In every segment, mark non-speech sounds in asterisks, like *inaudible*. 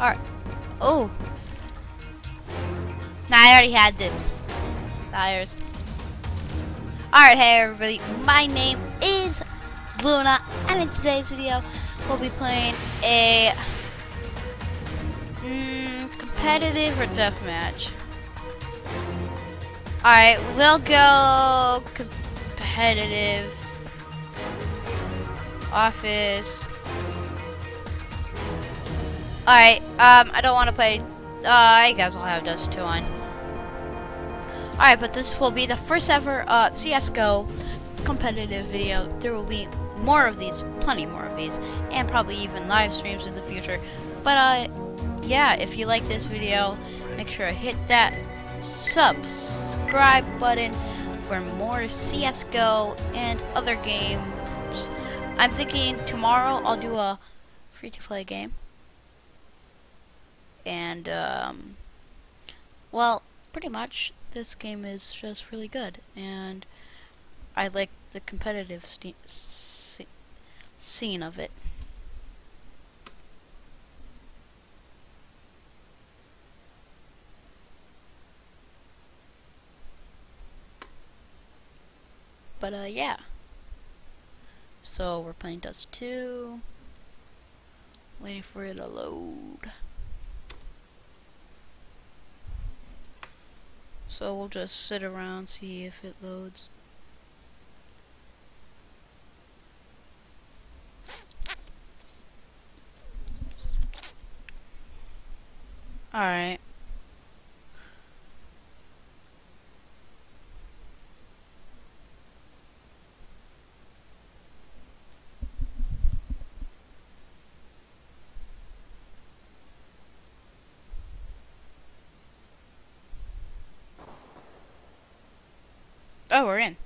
Alright. Oh. Nah, I already had this. Liars. Alright, hey everybody. My name is Luna, and in today's video, we'll be playing a mm, competitive or deathmatch. Alright, we'll go competitive. Office. Alright, um, I don't want to play. Uh, I guess I'll have Dust 2 on. Alright, but this will be the first ever uh, CSGO competitive video. There will be more of these, plenty more of these, and probably even live streams in the future. But, uh, yeah, if you like this video, make sure to hit that subscribe button for more CSGO and other games. I'm thinking tomorrow I'll do a free-to-play game and um, well pretty much this game is just really good. And I like the competitive scene of it. But uh yeah. So we're playing Dust 2 waiting for it to load So we'll just sit around, see if it loads. Alright. Oh, we're in.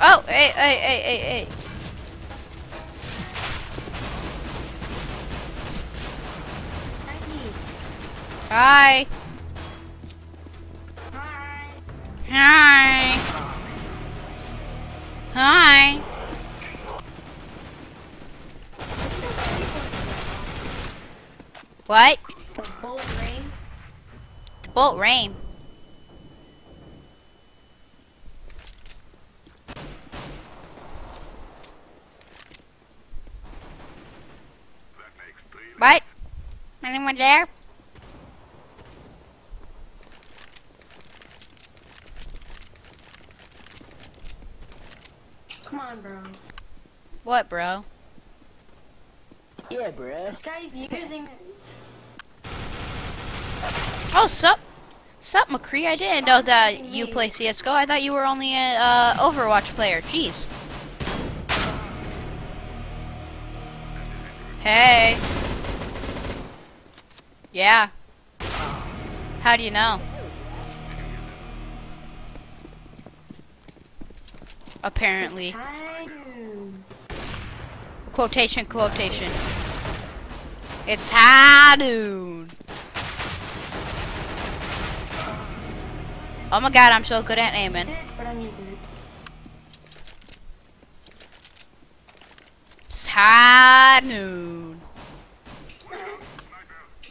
Oh, hey, hey, hey, hey, hey. Hi. Hi. Hi. Hi. What? Bolt rain? Bolt rain. What? Anyone there? Come on, bro. What, bro? Yeah, bro. This guy's using Oh, sup? Sup, McCree? I didn't know that you play CSGO. I thought you were only an uh, Overwatch player. Jeez. Hey. Yeah. How do you know? Apparently. Quotation, quotation. It's high noon. Oh my god, I'm so good at aiming. But I'm using it. It's high noon.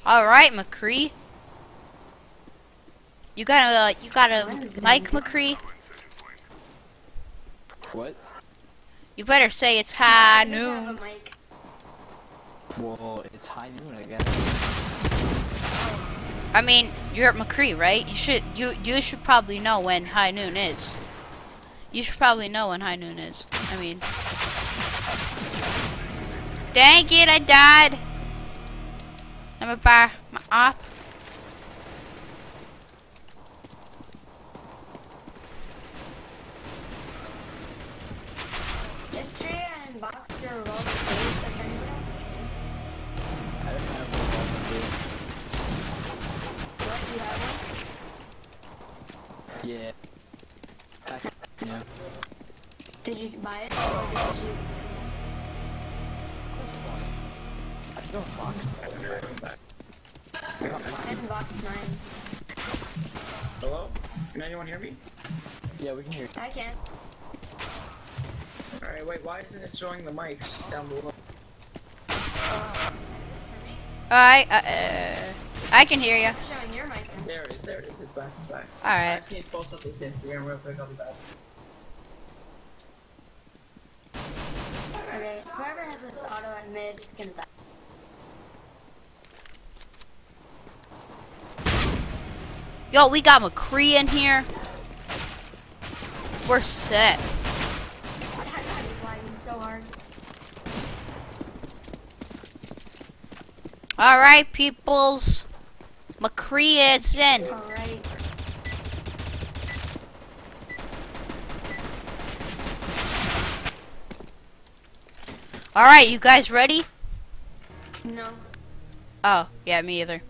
Alright, McCree. You gotta, uh, you gotta like McCree. What? You better say it's high noon. Well, it's high noon, I guess. I mean, you're at McCree, right? You should you you should probably know when high noon is. You should probably know when high noon is. I mean, dang it, I died. I'm a bar my op. Yesterday I unboxed your Yeah. Yeah. Did you buy it or did you? I still unboxed I unboxed mine. Hello? Can anyone hear me? Yeah, we can hear you. I can. Alright, wait, why isn't it showing the mics down below? Alright, uh, uh, I can hear you. Showing your mic. There it is, there it is, it's back, it's back. Alright. I just need to post something to Instagram real quick, I'll be back. Okay, whoever has this auto at mid is gonna die. Yo, we got McCree in here. We're set. That guy is lagging so hard. Alright, peoples. McCree is in. Alright. Alright, you guys ready? No. Oh, yeah, me either.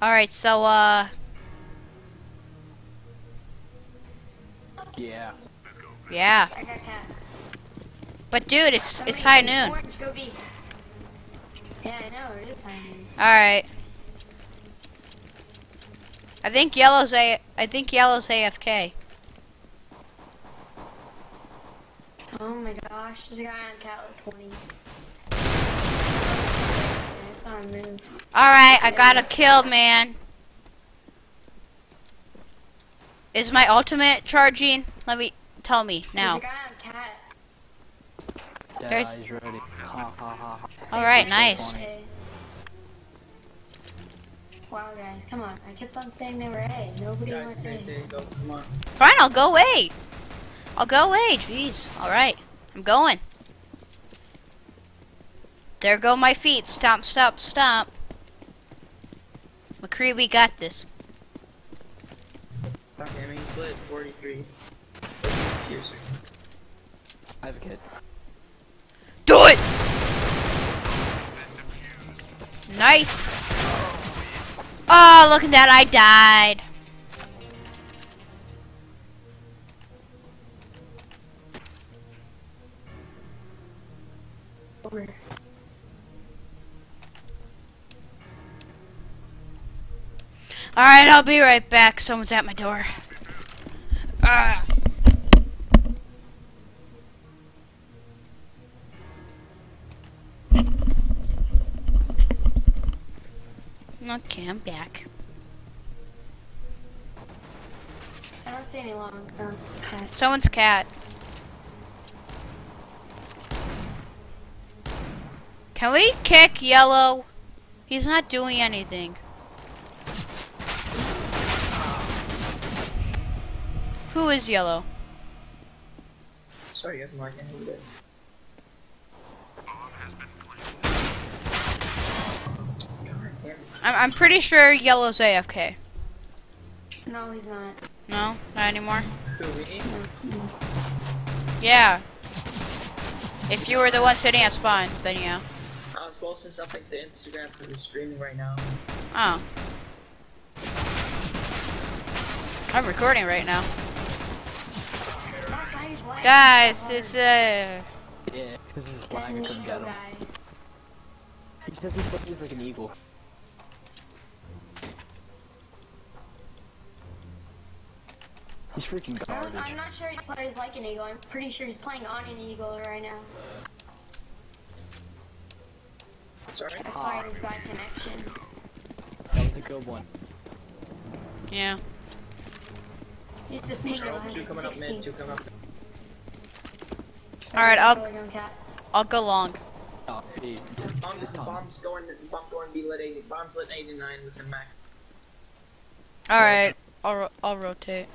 Alright, so, uh, Yeah. yeah. I got cat. But dude, it's it's high noon. Orange, go B. Yeah, I know, it is high noon. Alright. I think yellow's a I think yellow's AFK. Oh my gosh, there's a guy on cat with 20. I saw him move. Alright, I got a kill, man. Is my ultimate charging? Let me tell me now. There's a guy on cat. Dead There's- eyes ready. Ha ha ha ha. Alright, so nice. Funny. A. Wow, guys, come on. I kept on saying they were A. Nobody Guys, went stay, A. stay, go, come on. Fine, I'll go away. I'll go away, jeez. Alright, I'm going. There go my feet. Stomp, stomp, stomp. McCree, we got this. Okay, I mean, split 43. Piercer. I have a kid. Do it! Nice. Oh, look at that. I died. Over. Alright, I'll be right back. Someone's at my door. Ah. Okay, I'm back. I don't see any long um, cat. Someone's cat. Can we kick yellow? He's not doing anything. Who is yellow? Sorry, guys, I'm not getting it. God damn it. I'm, I'm pretty sure yellow's AFK. No, he's not. No, not anymore. Yeah. If you were the one sitting at spawn, then yeah. I was posting something to Instagram for we're streaming right now. Oh. I'm recording right now. Guy's lagging Guys, it's hard. uh Yeah, this is That lag. I couldn't get him. He says he plays like an eagle. He's freaking I don't- garbage. I'm not sure he plays like an eagle. I'm pretty sure he's playing on an eagle right now. Sorry? That's why his bad connection. That was a good one. yeah. It's a ping two coming up mid, 160. two coming up. Alright, I'll- Going on cat. I'll go long. Oh, B. It's, Bombs, it's bombs going, bomb going B lit 80, bombs lit 89 with the max. All right, I'll ro- I'll rotate.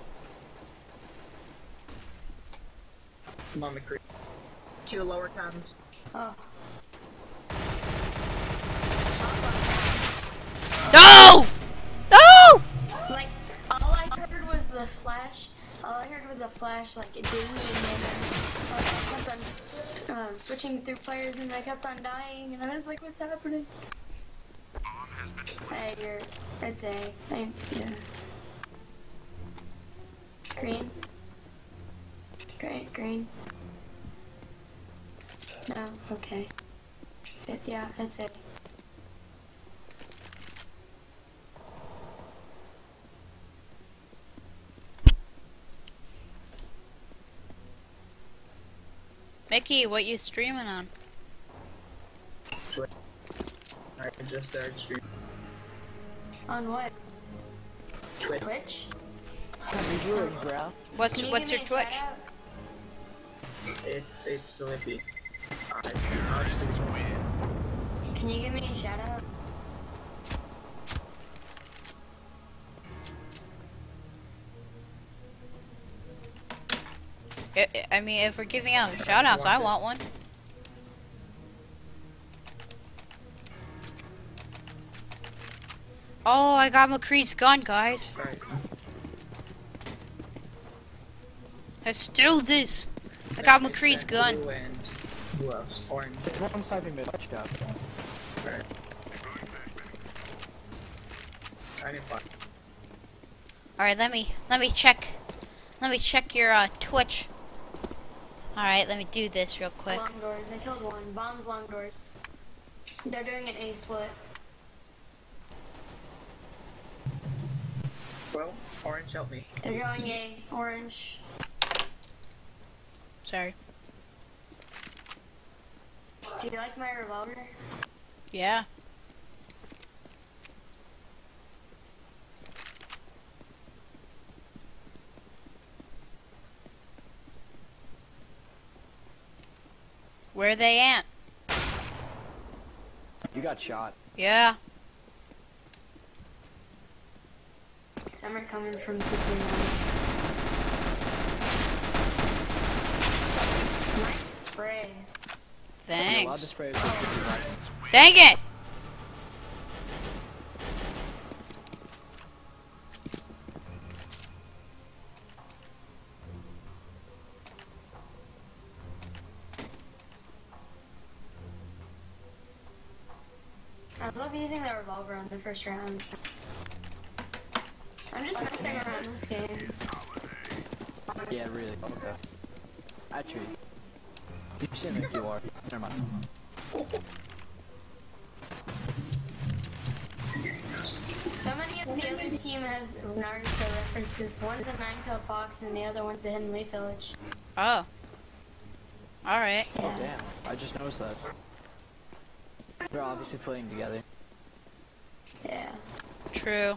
Come on, McCree. Two lower towns. Oh. No! No! Like, all I heard was the flash. All I heard was a flash, like, it dinging, and then I kept on um, switching through players, and I kept on dying, and I was like, what's happening? Hey, you're, it's A. I, yeah. Green. Green, green. No, okay. It, yeah, that's it. Mickey, what you streaming on? I just started streaming. On what? Twitch. Twitch? How you doing, bro? What's, what's your Twitch? Shout It's it's Slippy. Uh, it's, I'll just- Can you give me a shout out? I, I mean, if we're giving out shout outs, I want one. Oh, I got McCree's gun, guys. Alright. Let's do this. I got McCree's gun. And who else? Orange. There's one sniping mid. Watch out. Alright. I didn't find. All right, let me let me check. Let me check your uh, Twitch. All right, let me do this real quick. Long doors. I killed one. Bombs long doors. They're doing an A split. Well, Orange help me. They're going A. Orange. Sorry. Do you like my revolver? Yeah. Where they at? You got shot. Yeah. Some are coming from 69. Nice spray. You're allowed to Thanks. Dang it! I love using the revolver on the first round. I'm just messing around this game. Yeah, really. Okay. Actually, you seem like you are. Never mind. So many of the other team has Naruto references. One's a Nine-Tailed Fox and the other one's the Hidden Leaf Village. Oh. Alright. Oh damn! I just noticed that. They're obviously playing together. Yeah. True.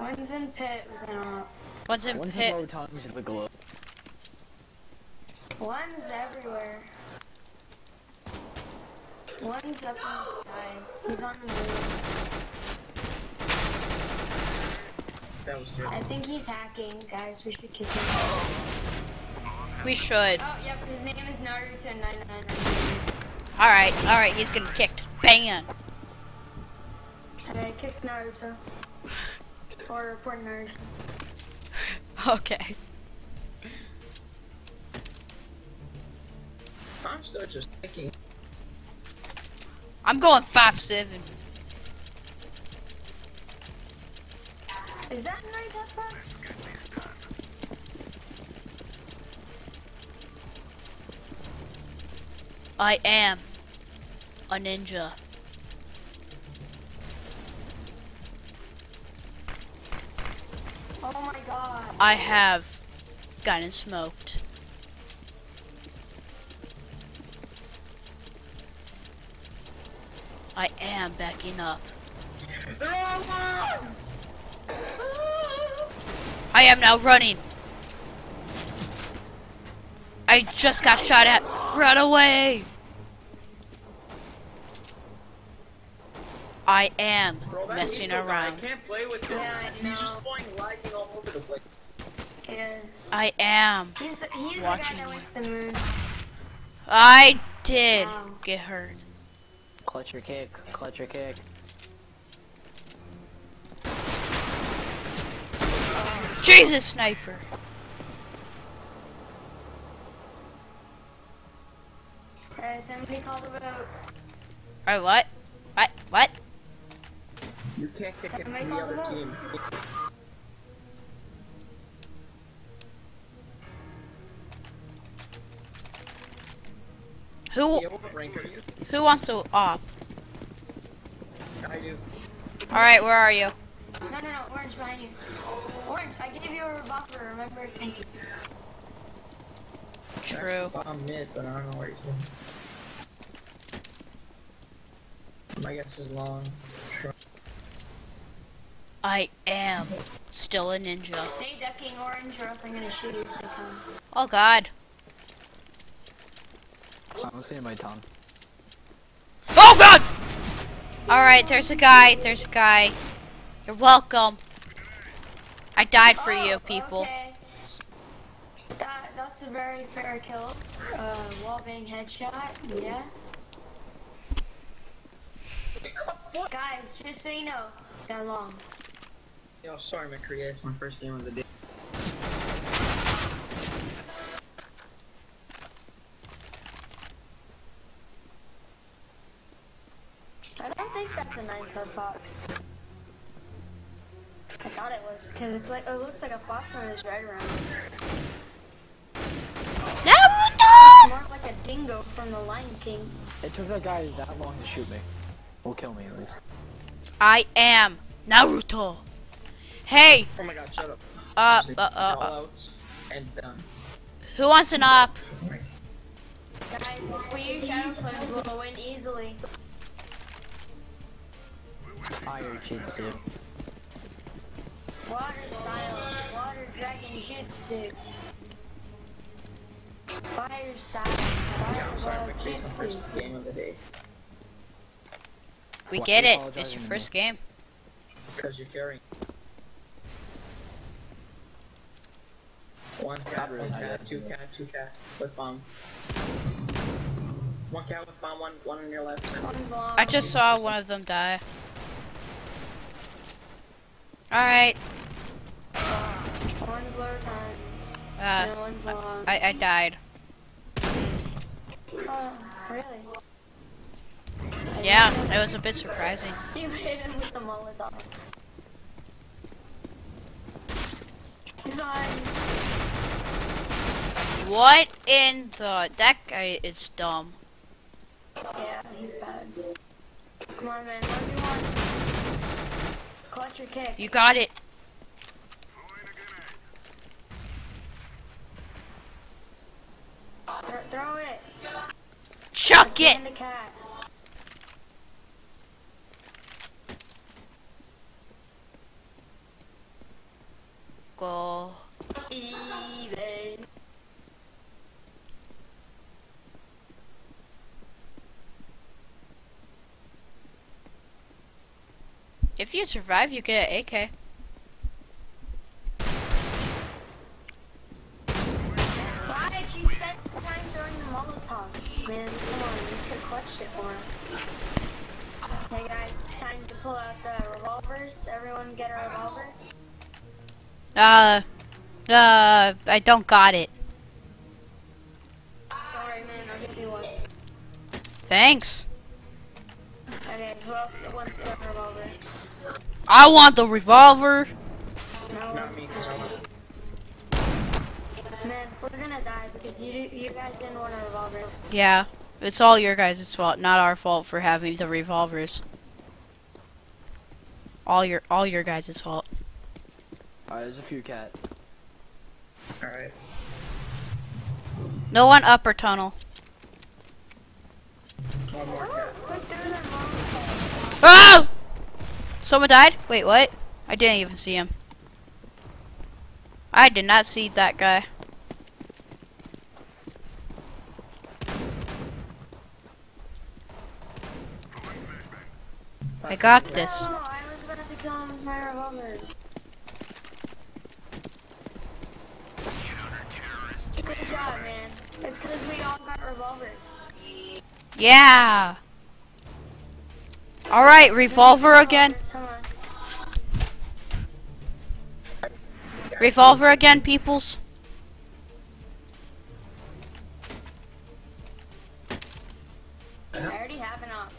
One's in pit with an op. What's in One's pit? in low tongues of the glow. One's everywhere. One's up in the sky. He's on the move. That was good. I think he's hacking, guys. We should kick him. We should. Oh, yep. His name is Naruto99. Alright, alright, he's getting kicked. Bang! I kicked Naruto. Or report Naruto. *laughs* Okay. I'm still just thinking. I'm going 5-7. Is that Naruto Fox? I am a ninja. I have gotten smoked. I am backing up. I am now running. I just got shot at. Run away. I am Bro, messing around. I can't play with him. Yeah, I He's know. Yeah. I am. He's the, he's Watching the guy that you. went to the moon. I did Wow. get hurt. Clutch your kick. Clutch your kick. Jesus, sniper. Alright, somebody called the vote. Alright, what? What? What? You can't kick him Somebody from the other vote. team. Who Yeah, what rank are you? who wants to uh, op? Alright, where are you? No, no, no, orange behind you. Orange, I gave you a revolver, remember? Thank you. True. Bomb mid, but I don't know where he's going. My guess is long. Sure. I am still a ninja. Stay ducking orange or else I'm gonna shoot you if they come. Oh god. I don't see my tongue. Oh god! Alright, there's a guy, there's a guy. You're welcome. I died for you, people. Okay. That, that's a very fair kill. Uh, wallbang headshot, yeah. Guys, just so you know, that long. Yo, sorry, McCree. It's my first game of the day. I don't think that's a fox. I thought it was, because it's like, it looks like a fox on his right around. Naruto! More like a dingo from the Lion King. It took that guy that long to shoot me. Well, kill me at least. I am Naruto. Hey, Oh my god, shut up. uh, Six uh, uh, uh, and done. who wants an up? Guys, if we use shadow clones, we'll win easily. Fire Jitsu. Water style, water dragon jutsu. Fire style, Yeah, fire I'm sorry, ball McCree. It's my jutsu. game of the day. We Why get it. It's your first game. Because you're carrying. One cat, one cat, two cat, two cat, with bomb. One cat with bomb, one, one on your left. I just saw one of them die. Alright, One's low times. uh, one's long. I, I died. Oh, really? Yeah, it was a bit surprising. *laughs* You hit him with the Molotov. What in the... That guy is dumb. Yeah, he's bad. Come on, man. What do you want? Clutch your kick. You got it. Throw, throw it. Chuck it! The cat. Go. Even. If you survive, you get an AK. Why did you spend time throwing the Molotov? Man, come on. You could clutched it more. Hey guys, it's time to pull out the revolvers. Everyone get a revolver. Uh, uh, I don't got it. Alright, man. I'll give you one. Thanks. Okay, who else wants a revolver? I want the revolver. No. Not me, because I want Man, we're gonna die because you do, you guys didn't want a revolver. Yeah, it's all your guys' fault, not our fault for having the revolvers. All your all your guys' fault. Alright, there's a few cat. Alright. No one upper tunnel. One more cat. Put through their Molotov. Oh! Someone died? Wait, what? I didn't even see him. I did not see that guy. I got this. No, I was about to kill him with my revolver. Good job, man. It's because we all got revolvers. Yeah. All right, revolver again. Revolver again, peoples. I already have an op.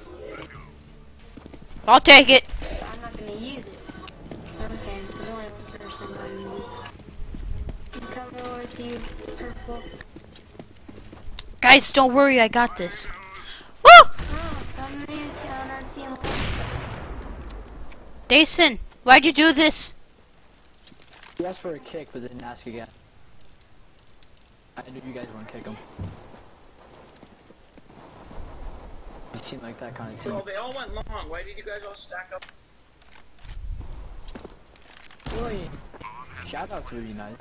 I'll take it. I'm not gonna use it. Okay, there's only one person use I'm coming with you, purple. Guys, don't worry, I got this. Woo! Oh, somebody on our team. Dason, why'd you do this? He asked for a kick, but didn't ask again. I knew you guys wouldn't kick him. You seem like that kind of team. So they all went long. Why did you guys all stack up? Really? Shoutouts would be nice.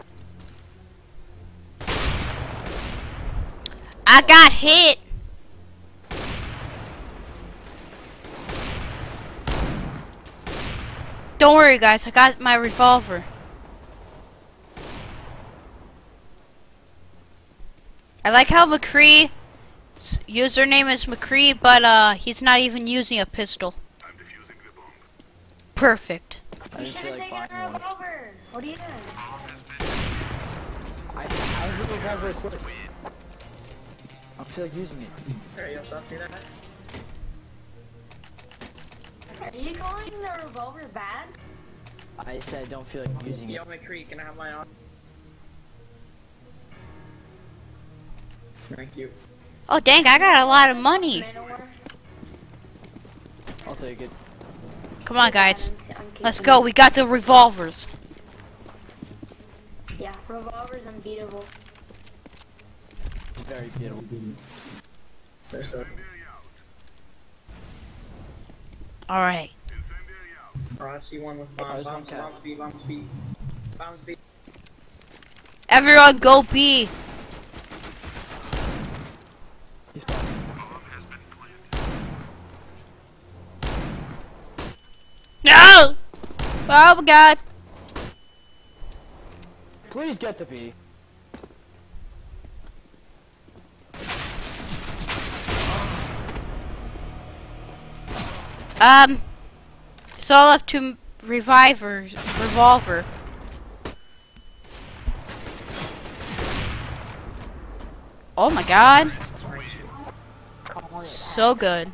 I got hit. Don't worry, guys. I got my revolver. I like how McCree username is McCree, but uh, he's not even using a pistol. Perfect. I You didn't should feel have like taken buying a revolver. What are you doing? I, I was looking for it. I feel like using it. Alright, y'all stop saying that. Are you calling the revolver bad? I said I don't feel like using it. Yo, McCree, can I have my on? Thank you. Oh dang! I got a lot of money. I'll take it. Come on, guys. I'm- I'm Let's go. We got the revolvers. Yeah, revolver's unbeatable. It's very beautiful. There's All right. I see one with bombs. Bombs, bombs, B, bombs, B. Bombs, B. Everyone, go B. No! Oh my God. Please get the B. Um, it's all up to Reviver, Revolver. Oh my god. So good.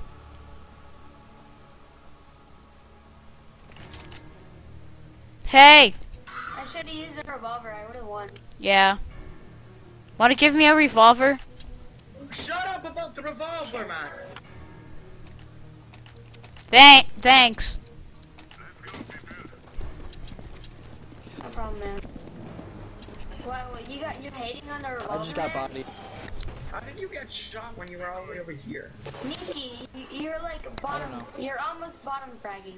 Hey! I should have used a revolver. I would have won. Yeah. Want to give me a revolver? Shut up about the revolver, man. Thank, thanks. No problem, man. Wow, what, you got you're hating on the revolver? I just got man? bodied. How did you get shot when you were all the way over here? Nikki, you, you're like bottom. know. You're almost bottom fragging.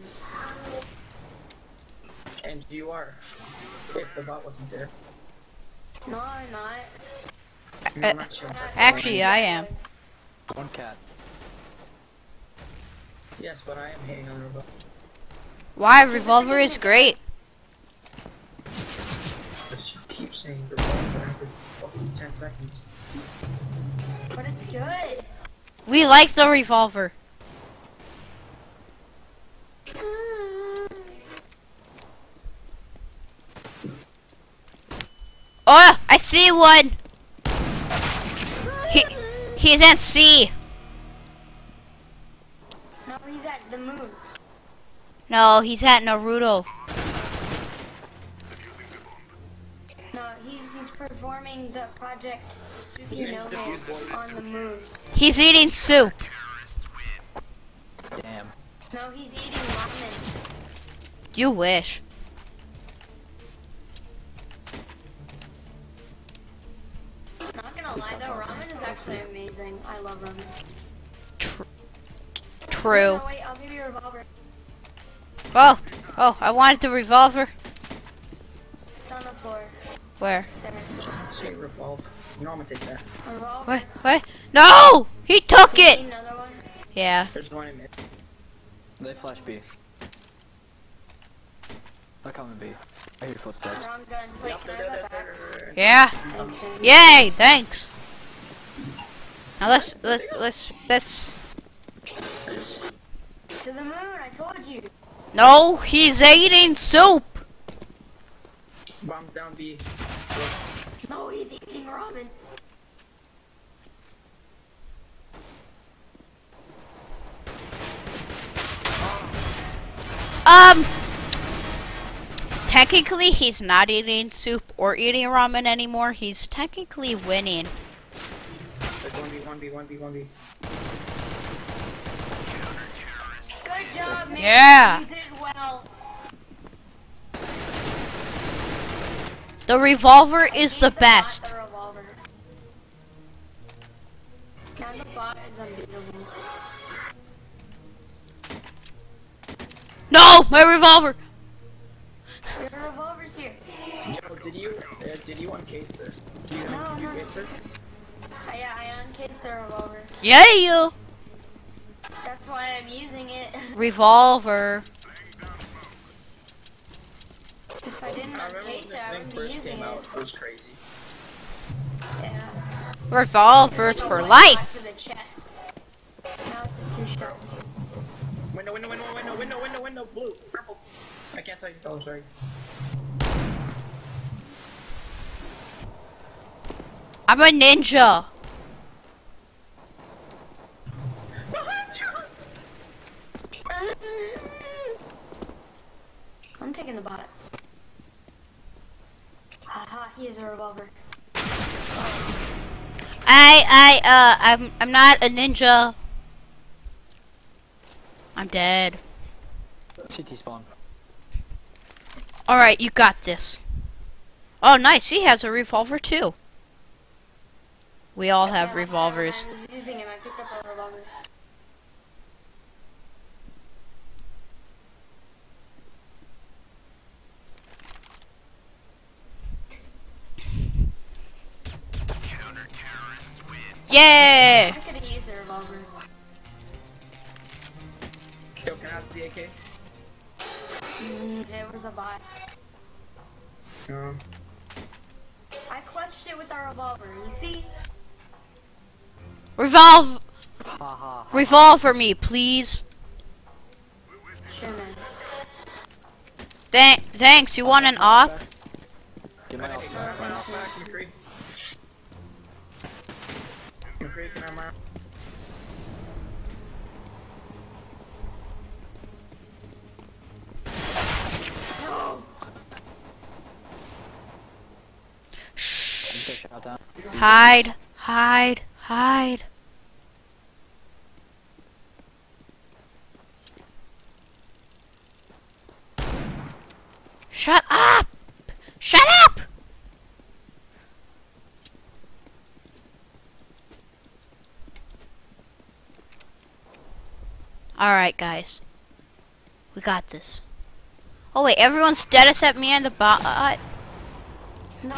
And you are. If the bot wasn't there. No, I'm not. I'm not sure. Not- Actually, I am. One cat. Yes, but I am hating on the revolver. Why? Revolver is great. But you keep saying revolver every fucking 10 seconds. But it's good. We like the revolver. Oh, I see one. He, he's at C. No, he's at the moon. No, he's at Naruto. No, he's he's performing the project Tsukinome on the moon. He's eating soup. Damn. No, he's eating ramen. You wish. Not gonna lie though, ramen is actually amazing. I love ramen. Tr- true. No, wait, Oh, oh, I wanted the revolver. It's on the floor. Where? There. Say revolver. You know I'm gonna take that. Revolver. What? What? No! He took You it! Another one. Yeah. There's one in it. They flash B. They're coming B. I hear footsteps. Wrong gun. Wait, Yep, can I there, have there, that back? there, there. Yeah. Thanks. Yay! Thanks. Now let's let's let's let's. To the moon, I told you. No, he's eating soup. Bombs down B. No, he's eating ramen. Um. Technically, he's not eating soup or eating ramen anymore. He's technically winning. There's 1B, 1B, 1B, 1B. Oh, man, yeah. Well. The revolver is the best. No, my revolver. Your revolver's here. Yo, did you uh, did you uncase this? Did you, no, did you no. this? Uh, yeah, I uncased the revolver. Yeah, you. That's why I'm using it. *laughs* Revolver. if I didn't I remember when uncase it, I thing wouldn't be using came out. it. It was crazy. Yeah. Revolvers It's like a for life. to the chest. Now it's a two shot. Window, window, window, window, window, window, window, blue, purple. I can't tell you color, sorry. I'm a ninja. Taking the bot. Haha, he has a revolver. I I uh I'm I'm not a ninja. I'm dead. CT spawn. All right, you got this. Oh, nice. He has a revolver too. We all Yeah, have that's why revolvers. when I was using him, I picked up a revolver. Yeah. I could have used a revolver. Yo, can I have the AK? Mm, it was a bot. No. I clutched it with a revolver. You see? Revolve Haha. revolver me, please. Sure, man. Thank thanks. You want an op? Get my Hey, down. Hide. Hide. Hide. Shut up! Shut up! Alright, guys. We got this. Oh, wait, everyone's dead except me and the bot. No!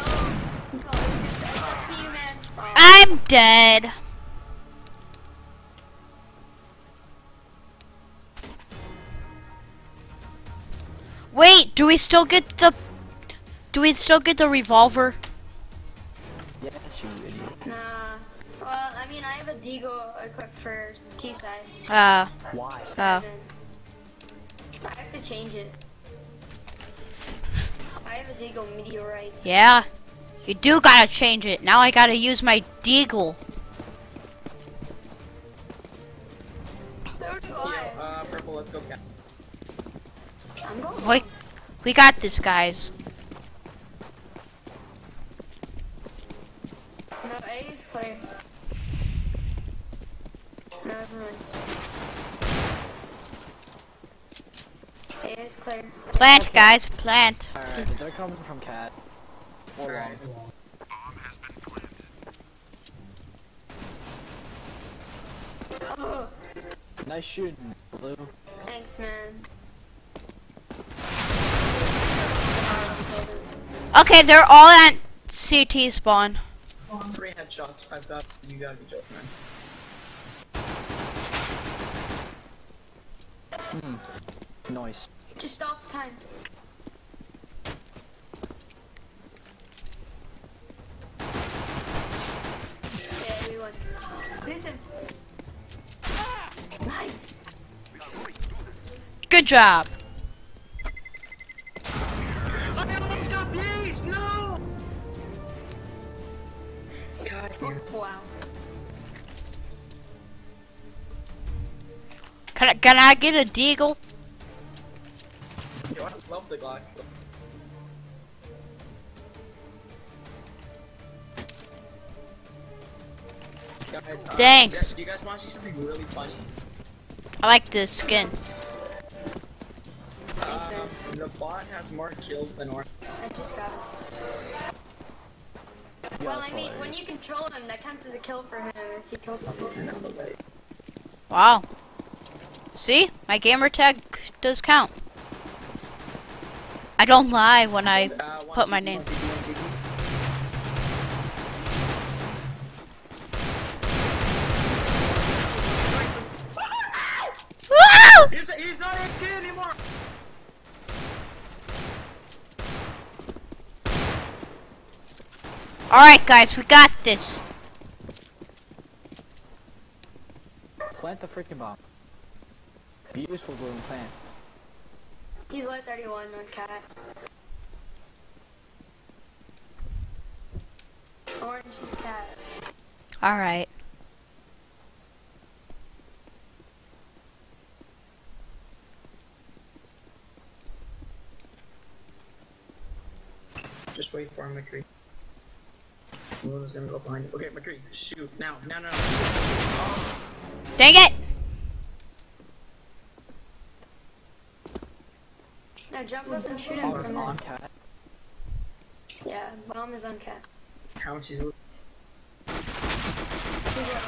It's, all, it's, just, it's up to you, man. Oh, I'm dead. Wait, do we still get the Do we still get the revolver? Yes, you idiot. nah. Well, I mean, I have a Deagle equipped for T-side. Uh, Why? oh. I have to change it. I have a Deagle meteorite. Yeah. You do gotta change it. Now I gotta use my deagle. So do I. uh, purple, let's go. Cat. I'm going. We, we got this, guys. No, A is clear. No, never mind. A is clear. Plant, guys, plant. Alright, they're coming from cat. Hold on. Alright. Oh, Nice shooting, blue. thanks, man. Okay, they're all at CT spawn. Three headshots. I've got. You gotta be joking, man. Hmm. Nice. Just stop time. Nice. Good job. No! Wow. Can I, can I get a deagle? Yo, I love the Glock. Guys, uh, Thanks. Do you guys want to see something really funny? I like this skin. Thanks, man. Um, the bot has more kills than Orange. I just got us. Yeah, Well, I mean, when you control him, that counts as a kill for him if he kills someone. Wow. See? My gamer tag does count. I don't lie when I Uh, put my name. Alright guys, we got this. Plant the freaking bomb. Be useful, Blue, and plant. He's lit 31 on cat. Orange is cat. Alright. Just wait for him, McCree. Moon's gonna go behind you. Okay, McCree, shoot now, now, now. now. Dang it! Now jump up and shoot him Oh, from it's there. cat. Yeah, bomb is on cat. How much is it? He's got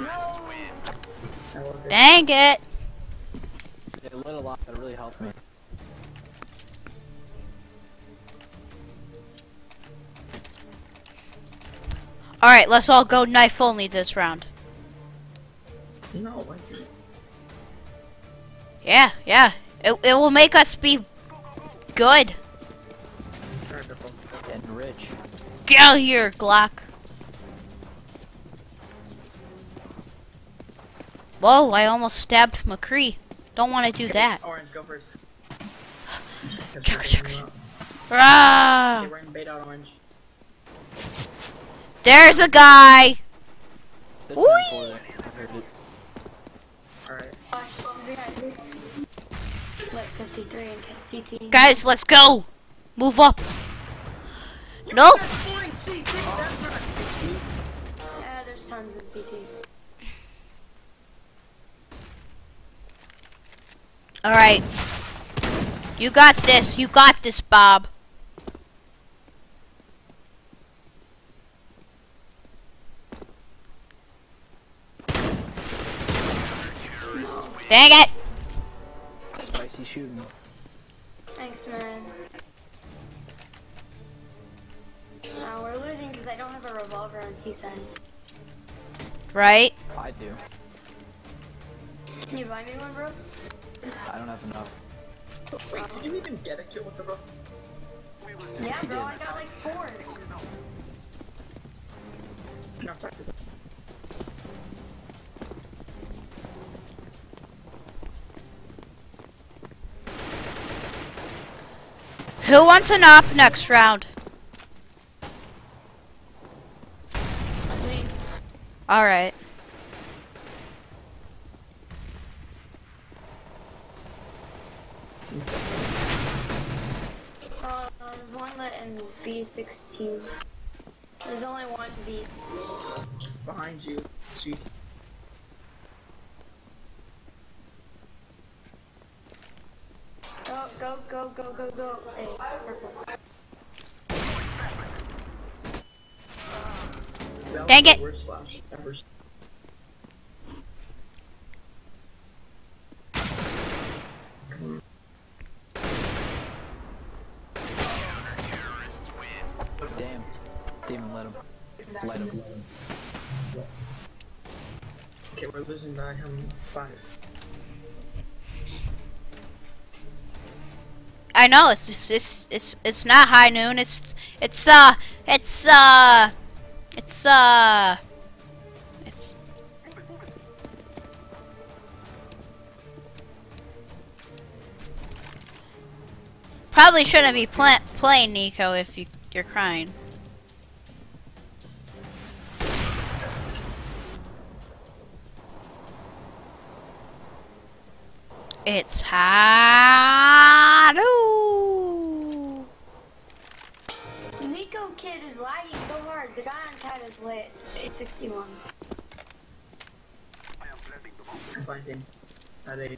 a lot. No! It. Dang it! It lit a lot. That really helped me. Alright, let's all go knife only this round. No. Yeah, yeah. It, it will make us be good. And rich. Get out of here, Glock. Whoa, I almost stabbed McCree. Don't want to do that. Orange, go first. *gasps* Chugga, chugga. Okay, Ah, we're in bait out orange. There's a guy. There's Whee! no four there. I heard it. Alright. Watch, this is a guy. Lit 53 and cat CT. Guys, let's go. Move up. Nope. That's fine, CT, that's not CT. Yeah, there's tons in CT. Alright. You got this. You got this, Bob. Dang it! Spicy shooting. Thanks, man. Now we're losing because I don't have a revolver on T-side. Right? I do. Can you buy me one, bro? I don't have enough. Wait, did you even get a kill with the bro? Yeah, bro. I got like four. Who wants an AWP next round? Alright. So uh, there's one lit in B16. There's only one B. Behind you. Jeez. Go, go, go, go, go, go. Hey, purple. Dang it. the worst flash. Damn. Let him. Let him. Okay, we're losing by him five. I know it's just, it's it's it's not high noon. It's it's uh it's uh it's uh it's probably shouldn't be pla- playing Nico if you you're crying. It's hot. Ooh. Nico kid is lagging so hard. The guy on cat is lit. A61. I'm finding. At a.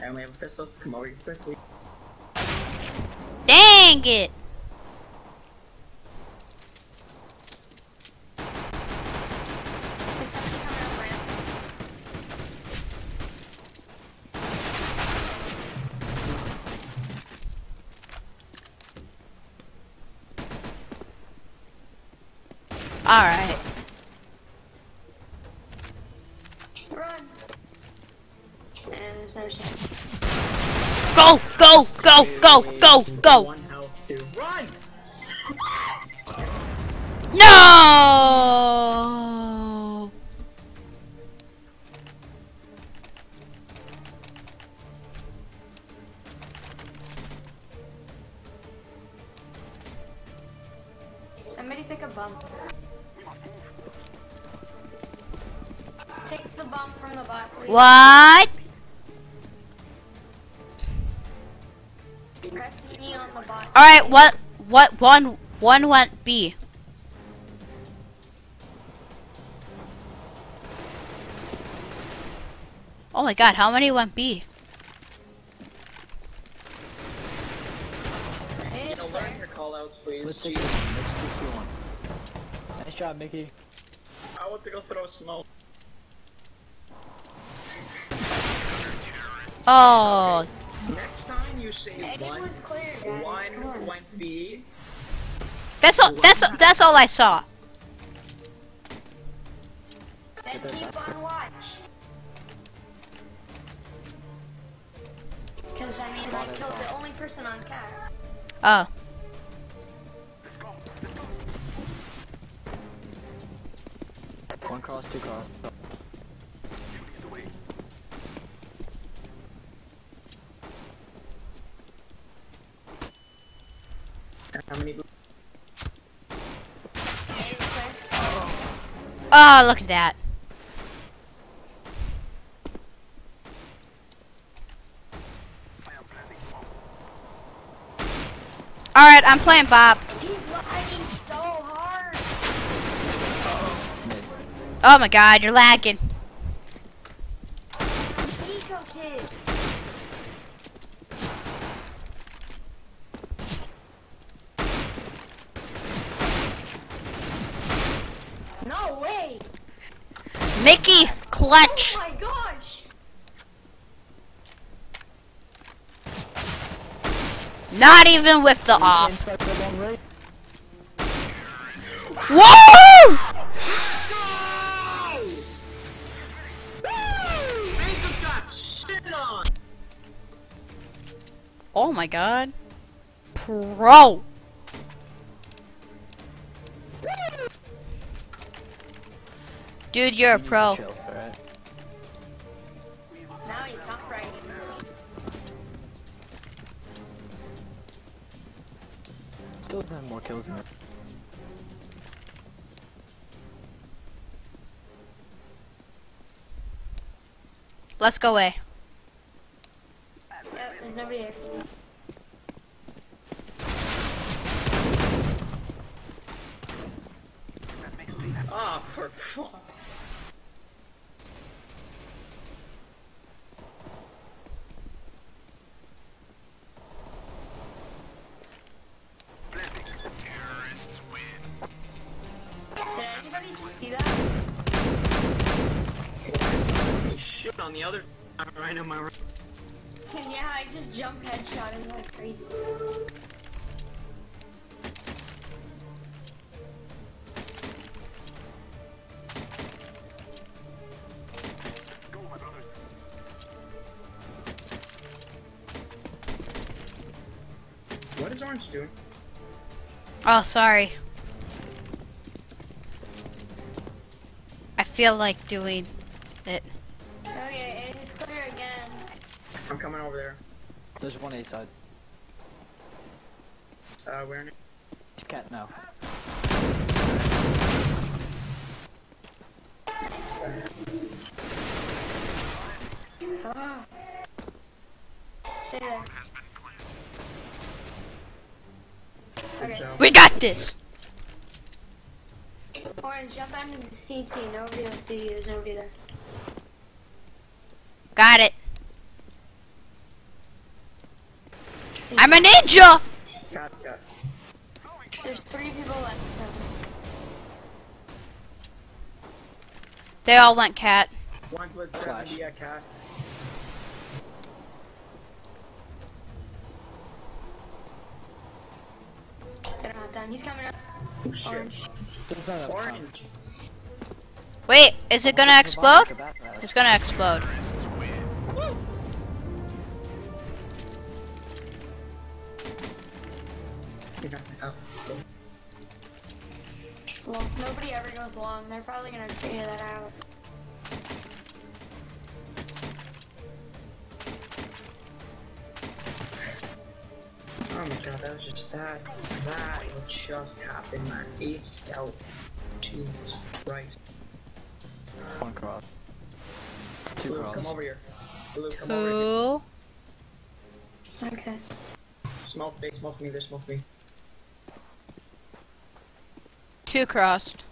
I only have a pistol, so come over here quickly. Dang it! Alright. Go, go, go, go, go, go! Run! No! What? Press E on the bot. Alright, what, what, one, one went B. Oh my god, how many went B? Hey, You it's know, there. learn your callouts, please. Let's take two. Let's do one. Nice job, Mickey. I want to go throw a smoke. Oh, Next time you say It one, was clear, guys. Come on. one went B. that's all, that's, that's all I saw. Then keep on watch. Because I mean, I killed the only person on cat. Oh. One cross, two cross. How many? Hey, it's clear. Oh, look at that. Alright, I'm playing Bob. He's lagging so hard. Oh my god, you're lagging. Nico kid. No way! Mickey, clutch. Oh my gosh! Not even with the off. Inside the long right. Whoa! They just got shit on. Oh my god. Pro. Dude, you're a pro. Still doesn't have more kills than me. Let's go away. Oh, sorry. I feel like doing it. Okay, it is clear again. I'm coming over there. There's one A side. Uh, where? in- He's cat now. Ah. Stay there. Good Okay. We got this. Orange, jump out into the CT. Nobody will see you. There's nobody there. Got it. I'm a ninja! Cat, cat. There's three people left, so. They all went cat. One's lit Flash. 70 a cat. They don't have time. He's coming up. Oh shit. Orange. It's not that Orange. Wait, is it gonna explode? Look at that, It's gonna explode. Yeah, cool. Well, nobody ever goes long. They're probably gonna figure that out. My god, that was just that. That what just happened, man. Ace scout. Jesus Christ. One cross. Two Blue, cross. come over here. Blue, come over here. Two. Okay. Smoke me, smoke me, there's smoke me. Two crossed.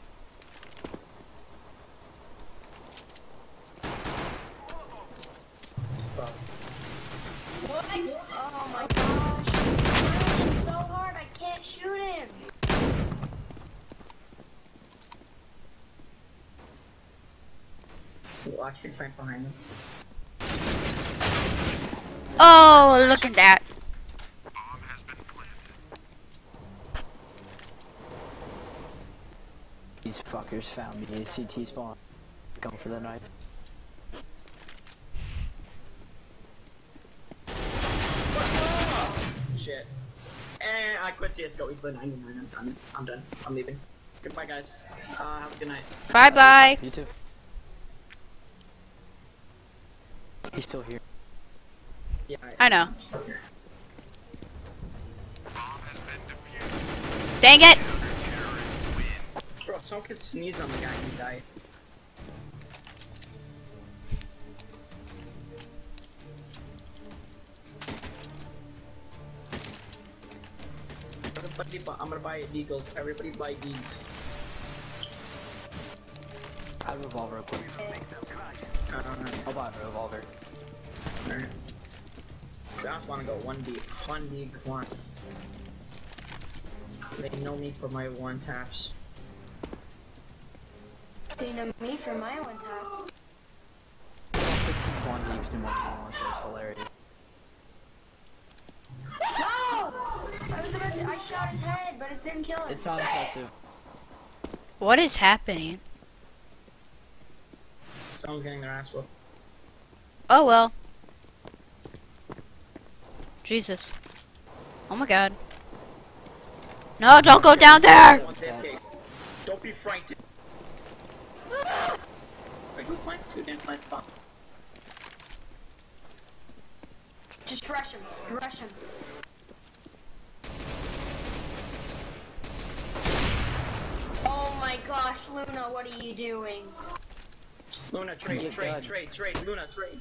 Fuck. What? Oh my gosh. I'm trying so hard, I can't shoot him. Watch your flank behind them. Oh, look at that. These fuckers found me at CT spawn. Going for the knife. Shit. And I quit CSGO, he's lit 99, I'm done. I'm done. I'm leaving. Goodbye, guys. Uh, have a good night. Bye bye. You too. He's still here. Yeah, I know. I'm still here. Dang it. Bro, someone could sneeze on the guy and he died. Everybody, bu- I'm gonna buy eagles. Everybody buy these. I have a revolver real quick. Uh, I'll buy a revolver. Alright. So I just wanna go 1D. 1D, come on. They know me for my one taps. They know me for my one taps. 15 one leaves no more than so it's hilarious. No! I was about to, I shot his head, but it didn't kill him. It's not impressive. What is happening? Someone's getting their ass whooped. Oh well. Jesus. Oh my god. No, don't go down there! Don't be frightened. Are you flank? Two didn't flank. Just rush him. Rush him. Oh my gosh, Luna, what are you doing? Luna, trade, Get trade, done. trade, trade, Luna, trade.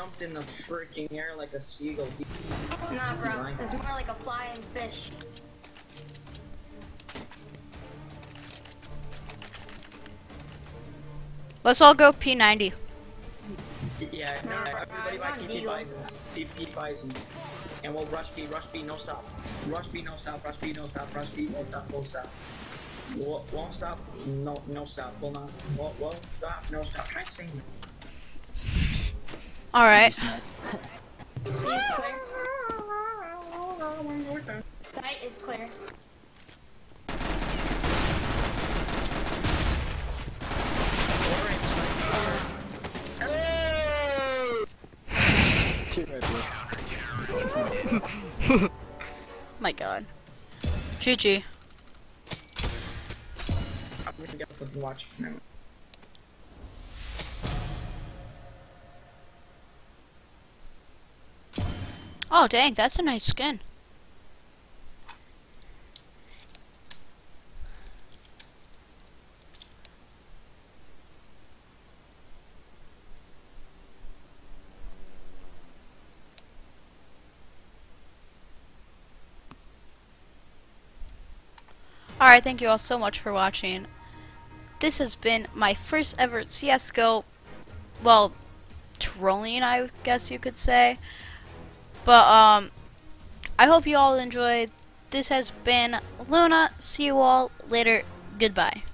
Jumped in the freaking air like a seagull. Nah, bro. It's more like a flying fish. Let's all go P90. Yeah, no, everybody buy not PP Deagle. bisons. PP Bizons. And we'll rush B, rush B, no stop. Rush B, no stop, rush B, no stop, rush B, no stop, no stop. Won't, won't stop, no, no stop, will not, won't, won't stop, no stop. Try to sing. Alright. He's clear. Sight is clear. Shoot right blue. My god. GG. I'm gonna get up and watch. Oh, dang, that's a nice skin. Alright, thank you all so much for watching. This has been my first ever CSGO, well, trolling, I guess you could say. But, um, I hope you all enjoyed. This has been Luna. See you all later. Goodbye.